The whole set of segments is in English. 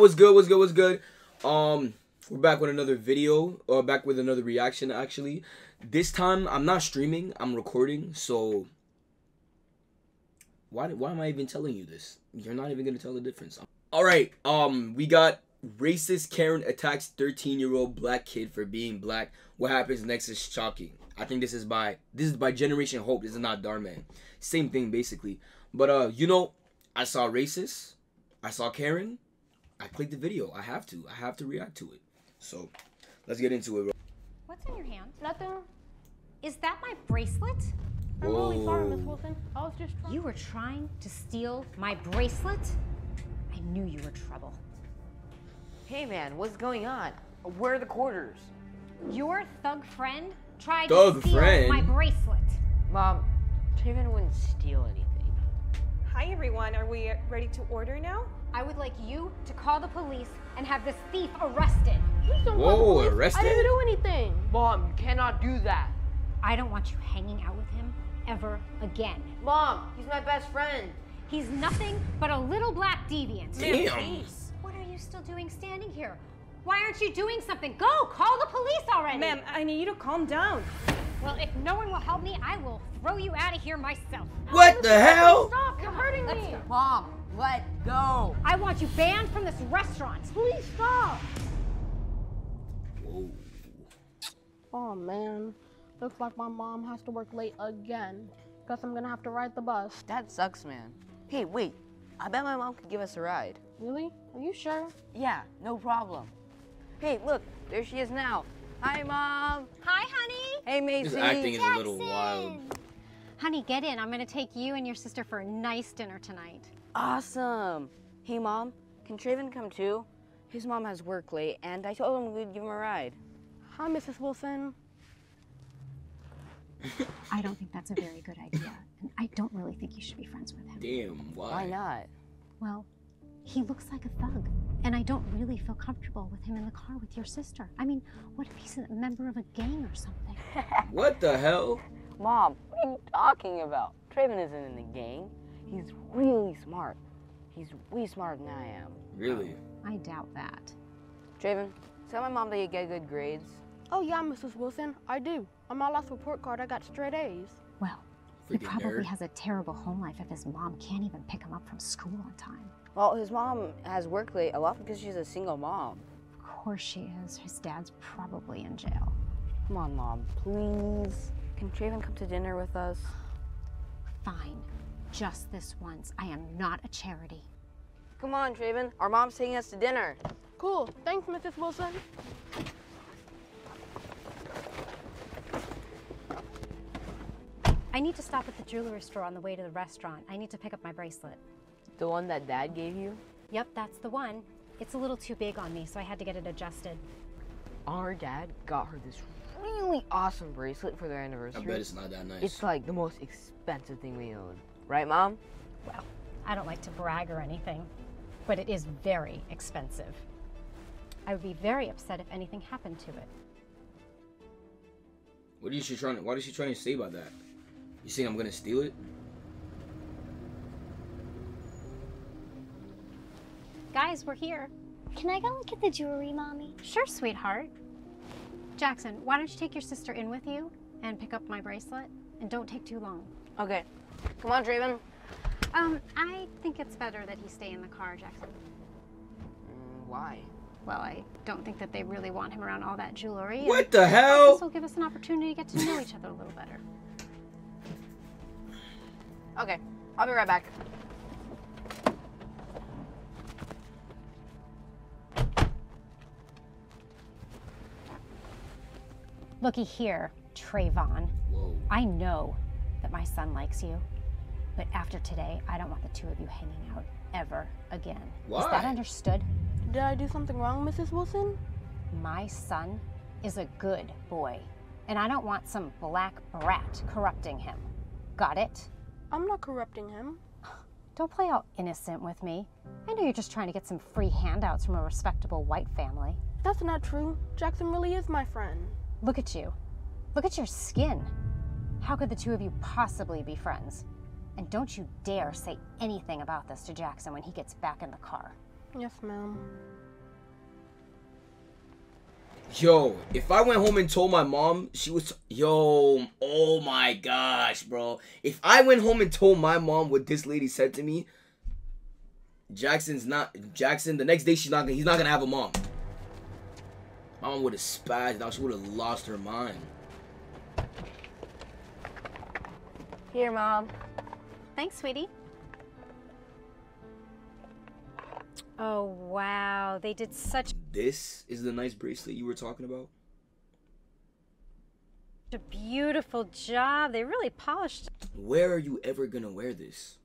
what's good? What's good? What's good? Um, we're back with another video, or back with another reaction. Actually, this time I'm not streaming. I'm recording. So why? Why am I even telling you this? You're not even gonna tell the difference. All right. Um, we got racist Karen attacks 13 year old black kid for being black. What happens next is shocking. I think this is by this is by Generation Hope. This is not Dhar Mann. Same thing basically. But uh, you know, I saw racist. I saw Karen. I clicked the video. I have to. I have to react to it. So let's get into it. What's in your hand? Nothing. Is that my bracelet? I'm really sorry, Miss Wilson. I was just trying. You were trying to steal my bracelet? I knew you were trouble. Hey man, what's going on? Where are the quarters? Your thug friend tried Thug to steal friend? my bracelet. Mom, Taven wouldn't steal anything. Hi everyone, are we ready to order now? I would like you to call the police and have this thief arrested. Please don't call the Whoa, police. arrested? I didn't do anything. Mom, you cannot do that. I don't want you hanging out with him ever again. Mom, he's my best friend. He's nothing but a little black deviant. Damn. What are you still doing standing here? Why aren't you doing something? Go! Call the police already! Ma'am, I need you to calm down. Well, if no one will help me, I will throw you out of here myself. What the hell? Stop! You're hurting Let's me. go. Mom, let go. I want you banned from this restaurant. Please stop. Whoa. Oh man, looks like my mom has to work late again. Guess I'm gonna have to ride the bus. That sucks, man. Hey, wait. I bet my mom could give us a ride. Really? Are you sure? Yeah, no problem. Hey, look, there she is now. Hi, Mom. Hi, honey. Hey, Macy. This acting is a little wild. Honey, get in. I'm going to take you and your sister for a nice dinner tonight. Awesome. Hey, Mom, can Traven come too? His mom has work late, and I told him we'd give him a ride. Hi, Mrs. Wilson. I don't think that's a very good idea. And I don't really think you should be friends with him. Damn. Why? Why not? Well, he looks like a thug. And I don't really feel comfortable with him in the car with your sister. I mean, what if he's a member of a gang or something? What the hell? Mom, what are you talking about? Traven isn't in the gang. He's really smart. He's way smarter than I am. Really? I doubt that. Traven, tell my mom that you get good grades. Oh yeah, Mrs. Wilson, I do. On my last report card, I got straight A's. Well, he probably nerd. has a terrible home life if his mom can't even pick him up from school on time. Well, his mom has work late a lot because she's a single mom. Of course she is. His dad's probably in jail. Come on, Mom, please. Can Traven come to dinner with us? Fine. Just this once. I am not a charity. Come on, Traven. Our mom's taking us to dinner. Cool. Thanks, Mrs. Wilson. I need to stop at the jewelry store on the way to the restaurant. I need to pick up my bracelet. The one that Dad gave you? Yep, that's the one. It's a little too big on me, so I had to get it adjusted. Our dad got her this really awesome bracelet for their anniversary. I bet it's not that nice. It's like the most expensive thing we own. Right, Mom? Well, I don't like to brag or anything, but it is very expensive. I would be very upset if anything happened to it. What is she trying? To, what is she trying to say about that? You think I'm gonna steal it? Guys, we're here. Can I go look at the jewelry, Mommy? Sure, sweetheart. Jackson, why don't you take your sister in with you and pick up my bracelet? And don't take too long. Okay. Come on, Traven. Um, I think it's better that he stay in the car, Jackson. Mm, why? Well, I don't think that they really want him around all that jewelry. What the hell? This will give us an opportunity to get to know each other a little better. Okay, I'll be right back. Looky here, Trayvon. Whoa. I know that my son likes you, but after today, I don't want the two of you hanging out ever again. Is that understood? Did I do something wrong, Mrs. Wilson? My son is a good boy, and I don't want some black brat corrupting him. Got it? I'm not corrupting him. Don't play all innocent with me. I know you're just trying to get some free handouts from a respectable white family. That's not true. Jackson really is my friend. Look at you. Look at your skin. How could the two of you possibly be friends? And don't you dare say anything about this to Jackson when he gets back in the car. Yes, ma'am. Yo, if I went home and told my mom, she was yo, oh my gosh, bro. If I went home and told my mom what this lady said to me, Jackson's not Jackson. The next day, she's not gonna. He's not gonna have a mom. My mom would have spazzed out. She would have lost her mind. Here, Mom. Thanks, sweetie. Oh, wow. They did such This is the nice bracelet you were talking about. a beautiful job. They really polished Where are you ever gonna wear this?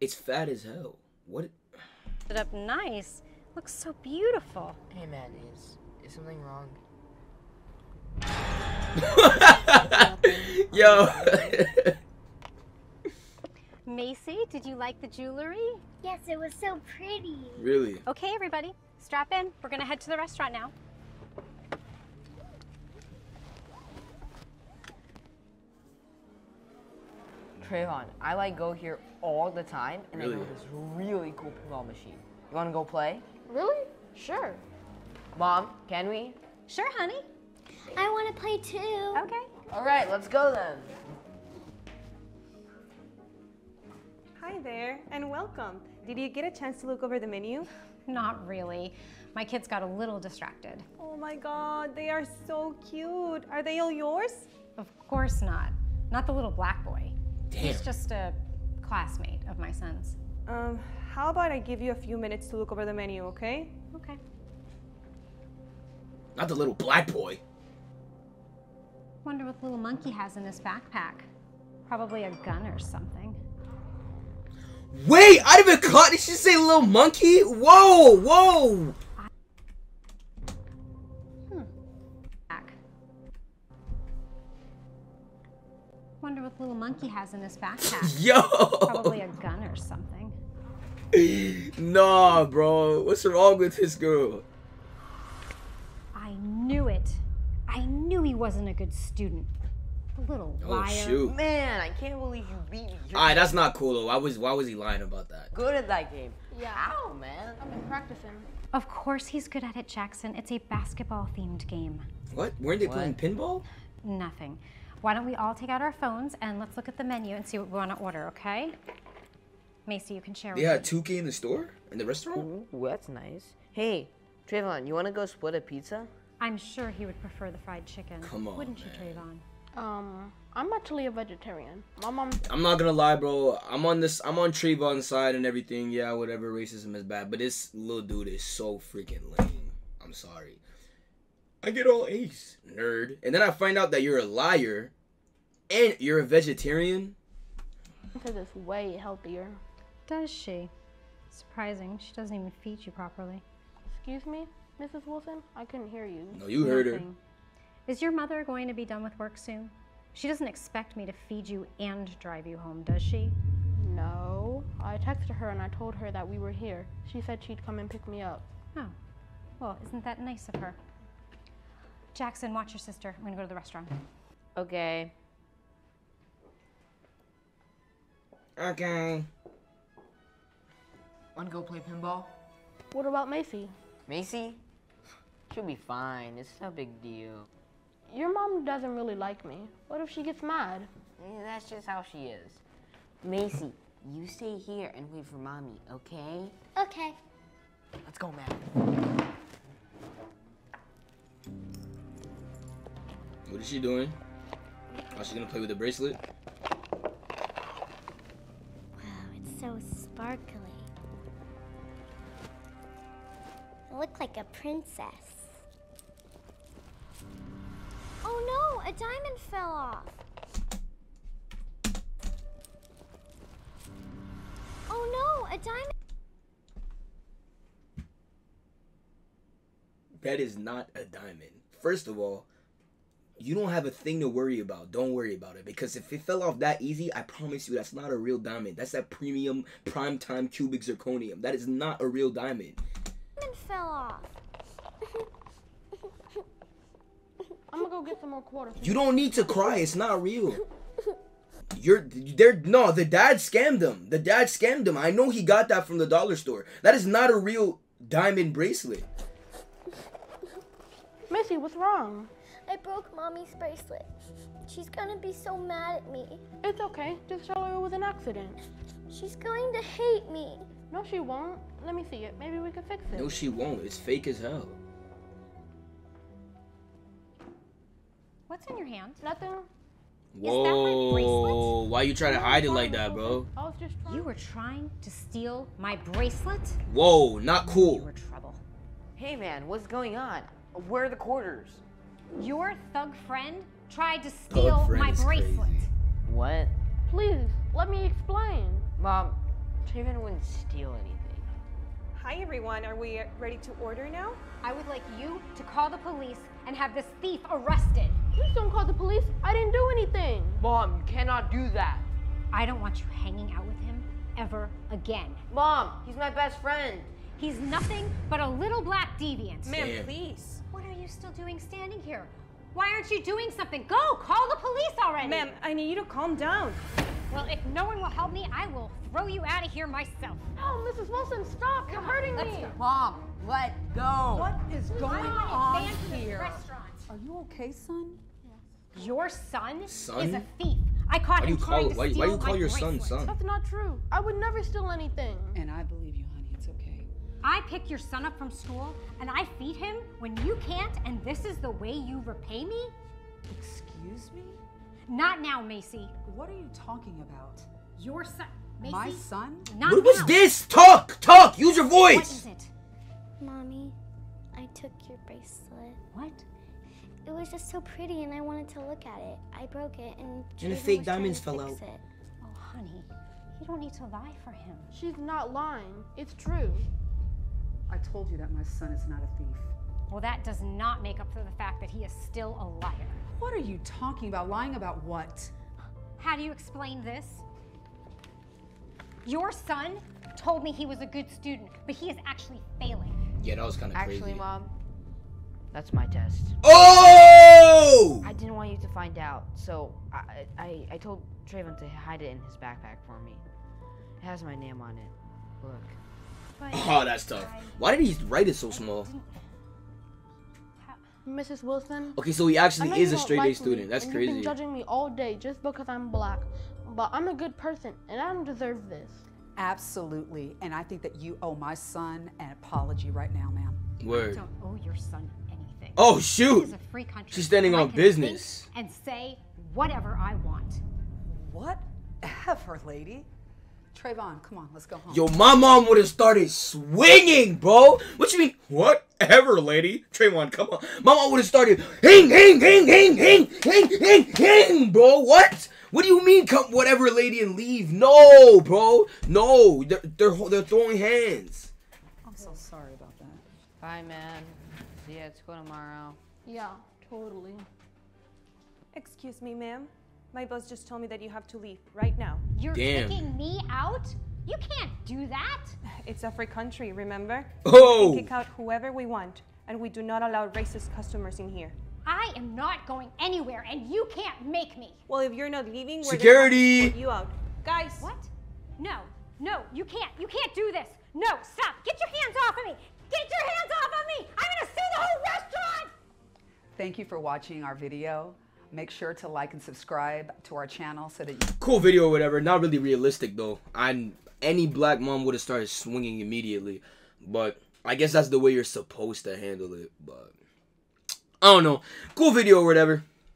It's fat as hell. What? it up nice. Looks so beautiful. Hey, man, is is something wrong? Yo. Macy, did you like the jewelry? Yes, it was so pretty. really? Okay, everybody, strap in. We're gonna head to the restaurant now. Trayvon, I like go here all the time, and they Really? have this really cool pinball machine. You want to go play? Really? Sure. Mom, can we? Sure, honey. I want to play too. Okay. All right, let's go then. Hi there, and welcome. Did you get a chance to look over the menu? Not really. My kids got a little distracted. Oh my god, they are so cute. Are they all yours? Of course not. Not the little black boy. Damn. He's just a classmate of my son's. Um, how about I give you a few minutes to look over the menu, okay? Okay. Not the little black boy. Wonder what little monkey has in his backpack. Probably a gun or something. Wait, I didn't even caught. Did she say little monkey? Whoa, whoa. Back. Wonder what little monkey has in his backpack. Yo. Probably a gun or something. nah, bro. What's wrong with this girl? I knew it. I knew he wasn't a good student. A little Oh liar. shoot. Man, I can't believe you beat me. Alright, that's not cool though. Why was why was he lying about that? good at that game. Yeah. How, man? I've been practicing. Of course he's good at it, Jackson. It's a basketball themed game. What? Weren't they What? playing pinball? Nothing. Why don't we all take out our phones and let's look at the menu and see what we want to order, okay? Macy, you can share They with had me. 2K in the store? In the restaurant? Ooh, that's nice. Hey, Trayvon, you want to go split a pizza? I'm sure he would prefer the fried chicken. Come on, Wouldn't you, man. Trayvon? Um, I'm actually a vegetarian. My mom. I'm not gonna lie, bro. I'm on this. I'm on Trayvon's side and everything. Yeah, whatever. Racism is bad, but this little dude is so freaking lame. I'm sorry. I get all A's, nerd. And then I find out that you're a liar, and you're a vegetarian. Because it's way healthier. Does she? Surprising. She doesn't even feed you properly. Excuse me, Mrs. Wilson? I couldn't hear you. No, you heard her. Nothing. Is your mother going to be done with work soon? She doesn't expect me to feed you and drive you home, does she? No. I texted her and I told her that we were here. She said she'd come and pick me up. Oh. Well, isn't that nice of her? Jackson, watch your sister. I'm gonna go to the restaurant. Okay. Okay. Want to go play pinball? What about Macy? Macy? She'll be fine. It's no big deal. Your mom doesn't really like me. What if she gets mad? Eh, that's just how she is. Macy, you stay here and wait for mommy, okay? Okay. Let's go, man. What is she doing? Oh, she's gonna play with the bracelet. Wow, it's so sparkly. I look like a princess. Oh no, a diamond fell off. Oh no, a diamond. That is not a diamond. First of all, you don't have a thing to worry about. Don't worry about it because if it fell off that easy, I promise you that's not a real diamond. That's that premium prime time cubic zirconium. That is not a real diamond. diamond fell off. I'm gonna go get some more quarters. You don't need to cry. It's not real. You're there. No, the dad scammed him. The dad scammed him. I know he got that from the dollar store. That is not a real diamond bracelet. Missy, what's wrong? I broke mommy's bracelet. She's gonna be so mad at me. It's okay. Just tell her it was an accident. She's going to hate me. No, she won't. Let me see it. Maybe we can fix it. No, she won't. It's fake as hell. What's in your hand? Nothing. that my bracelet? Whoa! Why you try to hide it like that, bro? I was just trying. You were trying to steal my bracelet? Whoa! Not cool. You cool. were trouble. Hey man, what's going on? Where are the quarters? Your thug friend tried to steal my bracelet. crazy. What? Please, let me explain. Mom, Traven wouldn't steal anything. Hi everyone, are we ready to order now? I would like you to call the police and have this thief arrested. Please don't call the police. I didn't do anything. Mom, you cannot do that. I don't want you hanging out with him ever again. Mom, he's my best friend. He's nothing but a little black deviant. Ma'am, Damn. please. What are you still doing standing here? Why aren't you doing something? Go! Call the police already! Ma'am, I need you to calm down. Well, if no one will help me, I will throw you out of here myself. Oh, Mrs. Wilson, stop. You're hurting Let's me. go. Mom, let go. What is going on want to this here? restaurant. Are you okay, son? Your son, is a thief. I caught Why him you trying call to why, steal why you call my your son bracelet. son? That's not true. I would never steal anything. And I believe you, honey. It's okay. I pick your son up from school and I feed him when you can't, and this is the way you repay me? Excuse me? Not now, Macy. What are you talking about? Your son, Macy. My son? Not What was this? Talk, talk. Use your voice. is it? Mommy, I took your bracelet. What? It was just so pretty and I wanted to look at it. I broke it and And the fake diamonds fell out. It. Oh, honey, you don't need to lie for him. She's not lying. It's true. I told you that my son is not a thief. Well, that does not make up for the fact that he is still a liar. What are you talking about? Lying about what? How do you explain this? Your son told me he was a good student, but he is actually failing. Yeah, that was kind of crazy. Actually, Mom, that's my test. Oh! I didn't want you to find out, so I, I, I told Traven to hide it in his backpack for me. It has my name on it. Look. But Oh, that's tough. Why did he write it so small? Mrs. Wilson. Okay, so he actually is a don't straight A like me, student. That's and You've been crazy. judging me all day just because I'm black. But I'm a good person and I don't deserve this. Absolutely. And I think that you owe my son an apology right now, ma'am. Word. don't owe your son anything. Oh This shoot! is a free country. She's standing and I on can business. think And say whatever I want. Whatever, lady. Trayvon, come on, let's go home. Yo, my mom would have started swinging, bro. What you mean? Whatever, lady. Trayvon, come on. My mom would have started hing, hing, hing, hing, hing, hing, hing, hing, bro. What? What do you mean, come whatever, lady, and leave? No, bro. No, they're they're, they're throwing hands. I'm so sorry about that. Bye, man. See you at school tomorrow. Yeah, totally. Excuse me, ma'am. My boss just told me that you have to leave right now. You're Damn. kicking me out? You can't do that. It's a free country, remember? Oh. We kick out whoever we want, and we do not allow racist customers in here. I am not going anywhere, and you can't make me. Well, if you're not leaving, we're Security. gonna have you out. Guys, What? No, no, you can't. You can't do this. No, stop. Get your hands off of me. Get your hands off of me. I'm gonna sue the whole restaurant. Thank you for watching our video. Make sure to like and subscribe to our channel so that you Cool video or whatever. Not really realistic though. I any black mom would have started swinging immediately, but I guess that's the way you're supposed to handle it. But I don't know. Cool video or whatever.